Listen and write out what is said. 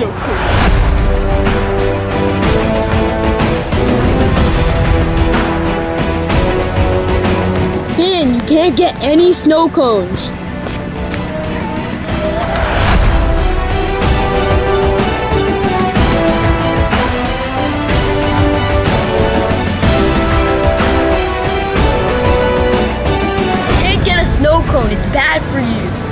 so you can't get any snow cones. Can't get a snow cone, it's bad for you.